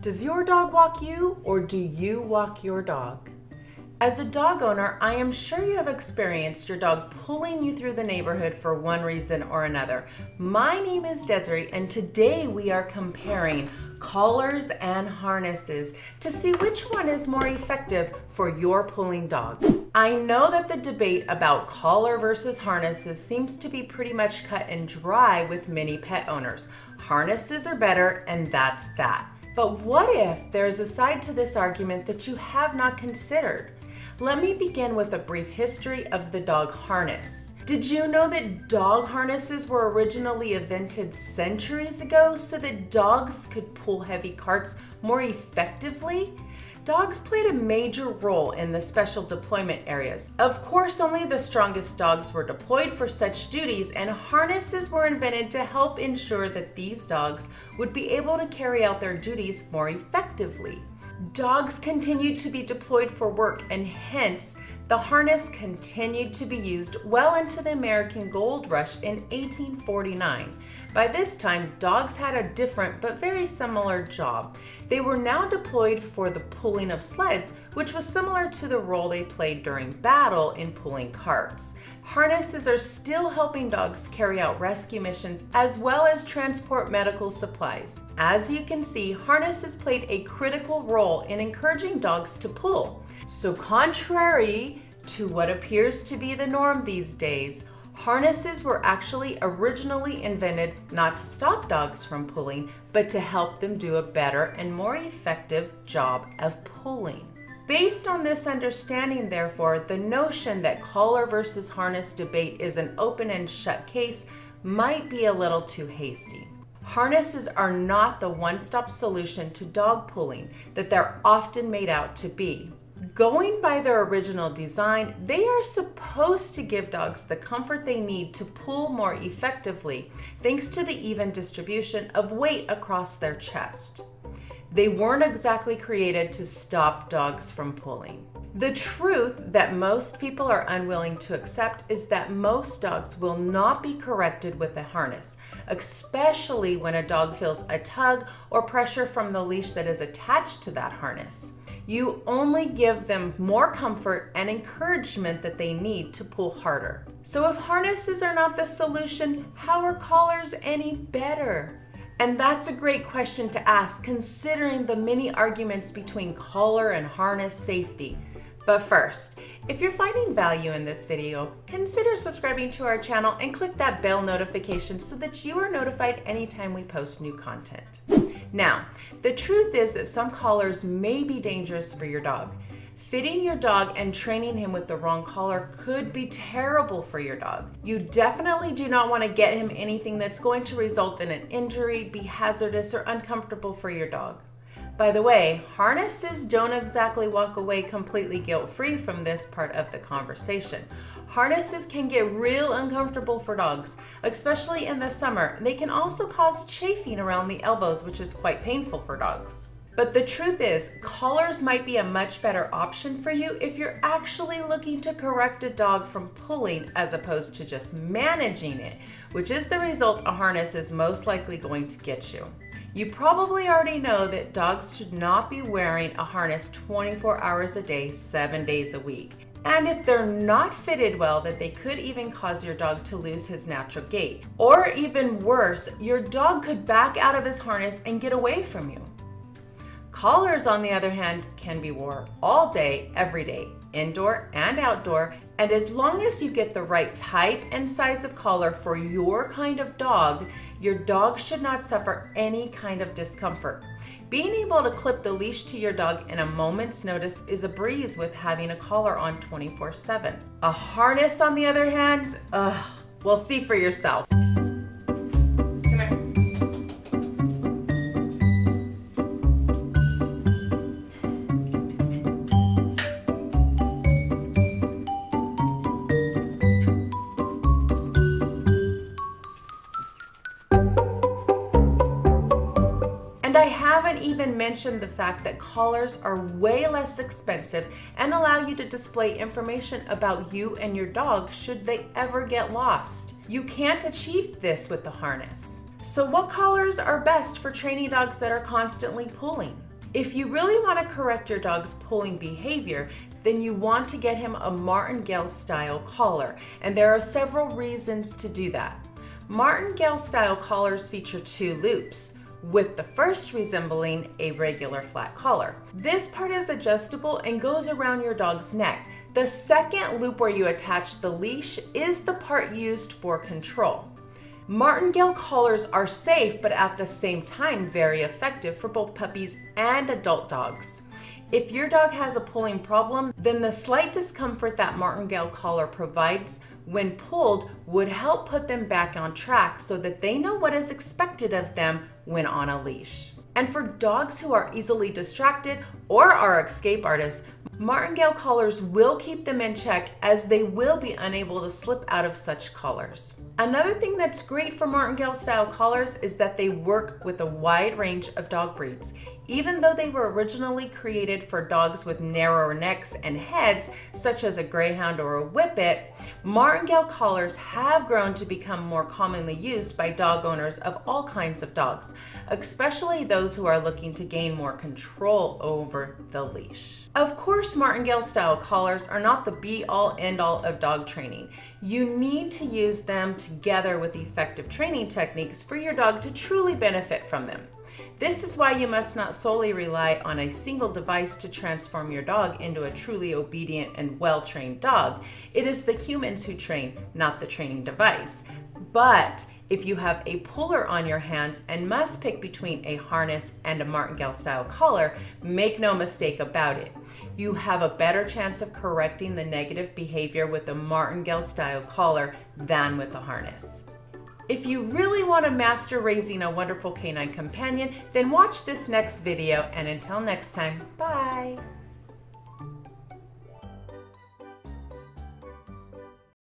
Does your dog walk you or do you walk your dog? As a dog owner, I am sure you have experienced your dog pulling you through the neighborhood for one reason or another. My name is Desiree, and today we are comparing collars and harnesses to see which one is more effective for your pulling dog. I know that the debate about collar versus harnesses seems to be pretty much cut and dry with many pet owners. Harnesses are better, and that's that. But what if there's a side to this argument that you have not considered? Let me begin with a brief history of the dog harness. Did you know that dog harnesses were originally invented centuries ago so that dogs could pull heavy carts more effectively? Dogs played a major role in the special deployment areas. Of course, only the strongest dogs were deployed for such duties, and harnesses were invented to help ensure that these dogs would be able to carry out their duties more effectively. Dogs continued to be deployed for work, and hence, the harness continued to be used well into the American Gold Rush in 1849. By this time, dogs had a different but very similar job. They were now deployed for the pulling of sleds, which was similar to the role they played during battle in pulling carts. Harnesses are still helping dogs carry out rescue missions as well as transport medical supplies. As you can see, harnesses played a critical role in encouraging dogs to pull. So, contrary to what appears to be the norm these days, harnesses were actually originally invented not to stop dogs from pulling, but to help them do a better and more effective job of pulling. Based on this understanding, therefore, the notion that collar versus harness debate is an open and shut case might be a little too hasty. Harnesses are not the one stop solution to dog pulling that they're often made out to be. Going by their original design, they are supposed to give dogs the comfort they need to pull more effectively, thanks to the even distribution of weight across their chest. They weren't exactly created to stop dogs from pulling. The truth that most people are unwilling to accept is that most dogs will not be corrected with a harness, especially when a dog feels a tug or pressure from the leash that is attached to that harness. You only give them more comfort and encouragement that they need to pull harder. So, if harnesses are not the solution, how are collars any better? And that's a great question to ask considering the many arguments between collar and harness safety. But first, if you're finding value in this video, consider subscribing to our channel and click that bell notification so that you are notified anytime we post new content. Now, the truth is that some collars may be dangerous for your dog. Fitting your dog and training him with the wrong collar could be terrible for your dog. You definitely do not want to get him anything that's going to result in an injury, be hazardous, or uncomfortable for your dog. By the way, harnesses don't exactly walk away completely guilt free from this part of the conversation. Harnesses can get real uncomfortable for dogs, especially in the summer. They can also cause chafing around the elbows, which is quite painful for dogs. But the truth is, collars might be a much better option for you if you're actually looking to correct a dog from pulling as opposed to just managing it, which is the result a harness is most likely going to get you. You probably already know that dogs should not be wearing a harness 24 hours a day, 7 days a week. And if they're not fitted well, that they could even cause your dog to lose his natural gait. Or even worse, your dog could back out of his harness and get away from you. Collars, on the other hand, can be worn all day, every day, indoor and outdoor, and as long as you get the right type and size of collar for your kind of dog, your dog should not suffer any kind of discomfort. Being able to clip the leash to your dog in a moment's notice is a breeze with having a collar on 24 7. A harness, on the other hand, ugh, well, see for yourself. And I haven't even mentioned the fact that collars are way less expensive and allow you to display information about you and your dog should they ever get lost. You can't achieve this with the harness. So, what collars are best for training dogs that are constantly pulling? If you really want to correct your dog's pulling behavior, then you want to get him a martingale style collar, and there are several reasons to do that. Martingale style collars feature two loops with the first resembling a regular flat collar. This part is adjustable and goes around your dog's neck. The second loop where you attach the leash is the part used for control. Martingale collars are safe, but at the same time very effective for both puppies and adult dogs. If your dog has a pulling problem, then the slight discomfort that martingale collar provides when pulled would help put them back on track so that they know what is expected of them when on a leash. And for dogs who are easily distracted or are escape artists, martingale collars will keep them in check as they will be unable to slip out of such collars. Another thing that's great for martingale style collars is that they work with a wide range of dog breeds. Even though they were originally created for dogs with narrower necks and heads, such as a greyhound or a whippet, martingale collars have grown to become more commonly used by dog owners of all kinds of dogs, especially those who are looking to gain more control over the leash. Of course, martingale style collars are not the be all end all of dog training. You need to use them together with effective training techniques for your dog to truly benefit from them. This is why you must not solely rely on a single device to transform your dog into a truly obedient and well trained dog. It is the humans who train, not the training device. But if you have a puller on your hands and must pick between a harness and a martingale style collar, make no mistake about it. You have a better chance of correcting the negative behavior with a martingale style collar than with a harness. If you really want to master raising a wonderful canine companion, then watch this next video and until next time, bye!